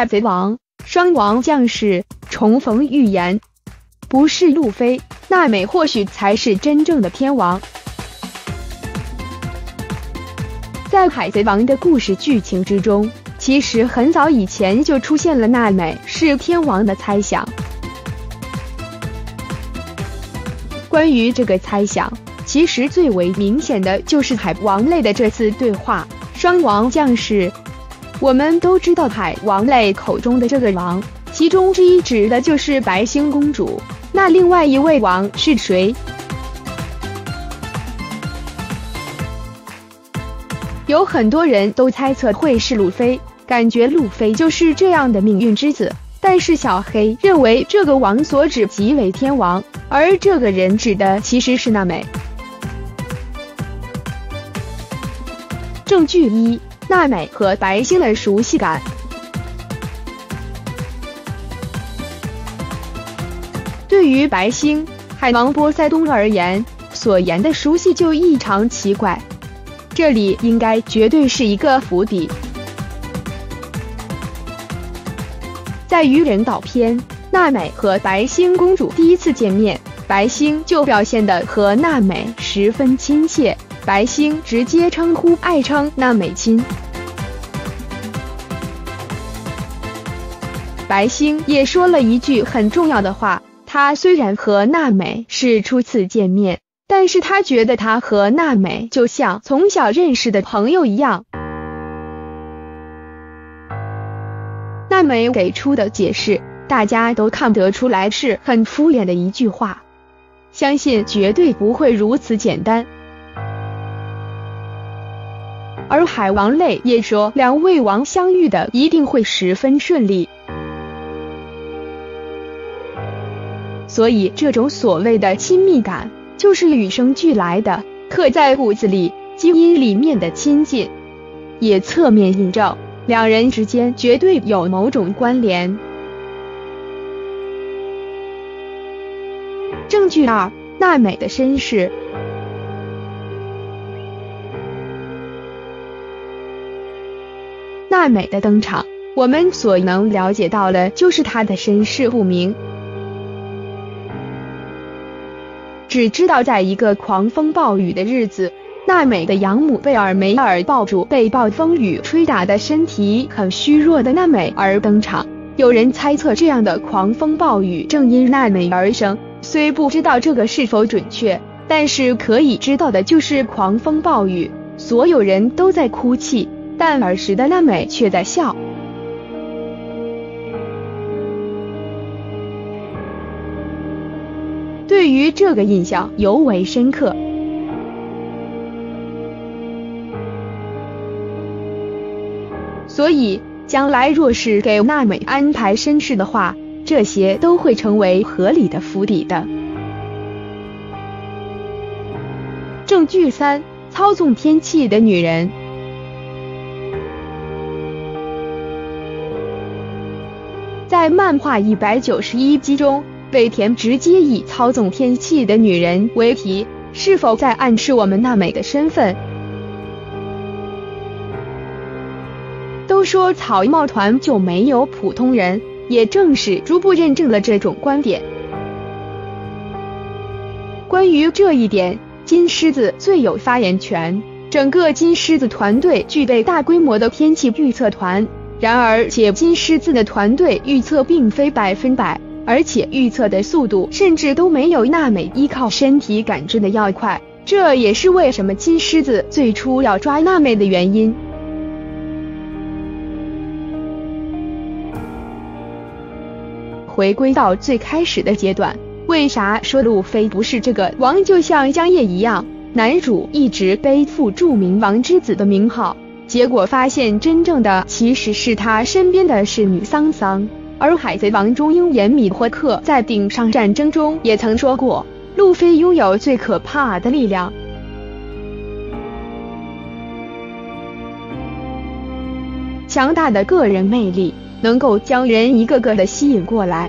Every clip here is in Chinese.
海贼王双王将士重逢预言，不是路飞，娜美或许才是真正的天王。在海贼王的故事剧情之中，其实很早以前就出现了娜美是天王的猜想。关于这个猜想，其实最为明显的就是海王类的这次对话：双王将士。我们都知道海王类口中的这个王，其中之一指的就是白星公主。那另外一位王是谁？有很多人都猜测会是路飞，感觉路飞就是这样的命运之子。但是小黑认为这个王所指即为天王，而这个人指的其实是娜美。证据一。娜美和白星的熟悉感。对于白星，海王波塞冬而言，所言的熟悉就异常奇怪。这里应该绝对是一个伏笔。在愚人岛篇，娜美和白星公主第一次见面，白星就表现的和娜美十分亲切。白星直接称呼爱称娜美亲，白星也说了一句很重要的话。他虽然和娜美是初次见面，但是他觉得他和娜美就像从小认识的朋友一样。娜美给出的解释，大家都看得出来是很敷衍的一句话，相信绝对不会如此简单。而海王类也说，两位王相遇的一定会十分顺利，所以这种所谓的亲密感就是与生俱来的，刻在骨子里、基因里面的亲近，也侧面印证两人之间绝对有某种关联。证据二：娜美的身世。娜美的登场，我们所能了解到的就是她的身世不明，只知道在一个狂风暴雨的日子，娜美的养母贝尔梅尔抱住被暴风雨吹打的身体很虚弱的娜美而登场。有人猜测，这样的狂风暴雨正因娜美而生。虽不知道这个是否准确，但是可以知道的就是狂风暴雨，所有人都在哭泣。但儿时的娜美却在笑。对于这个印象尤为深刻。所以，将来若是给娜美安排身世的话，这些都会成为合理的伏笔的。证据三：操纵天气的女人。在漫画一百九十一集中，北田直接以操纵天气的女人为题，是否在暗示我们娜美的身份？都说草帽团就没有普通人，也正是逐步认证了这种观点。关于这一点，金狮子最有发言权。整个金狮子团队具备大规模的天气预测团。然而，且金狮子的团队预测并非百分百，而且预测的速度甚至都没有娜美依靠身体感知的要快。这也是为什么金狮子最初要抓娜美的原因。回归到最开始的阶段，为啥说路飞不是这个王？就像江夜一样，男主一直背负著名王之子的名号。结果发现，真正的其实是他身边的是女桑桑。而海贼王中鹰眼米霍克在顶上战争中也曾说过，路飞拥有最可怕的力量，强大的个人魅力，能够将人一个个的吸引过来，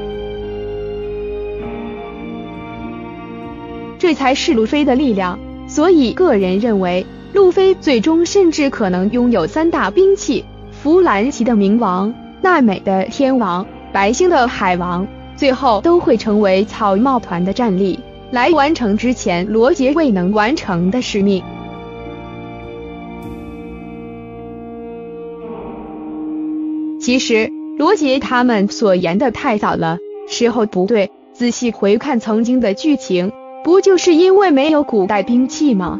这才是路飞的力量。所以，个人认为。路飞最终甚至可能拥有三大兵器：弗兰奇的冥王、娜美的天王，白星的海王，最后都会成为草帽团的战力，来完成之前罗杰未能完成的使命。其实罗杰他们所言的太早了，时候不对。仔细回看曾经的剧情，不就是因为没有古代兵器吗？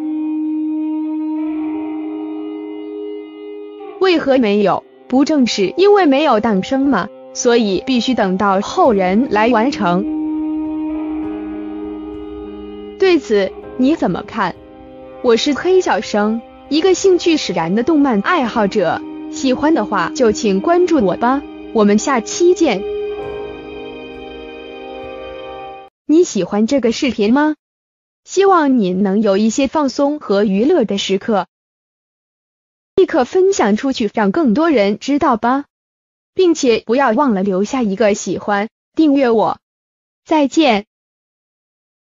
为何没有？不正是因为没有诞生吗？所以必须等到后人来完成。对此你怎么看？我是黑小生，一个兴趣使然的动漫爱好者。喜欢的话就请关注我吧，我们下期见。你喜欢这个视频吗？希望你能有一些放松和娱乐的时刻，立刻分享出去，让更多人知道吧，并且不要忘了留下一个喜欢，订阅我。再见。